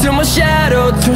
Till my shadow turns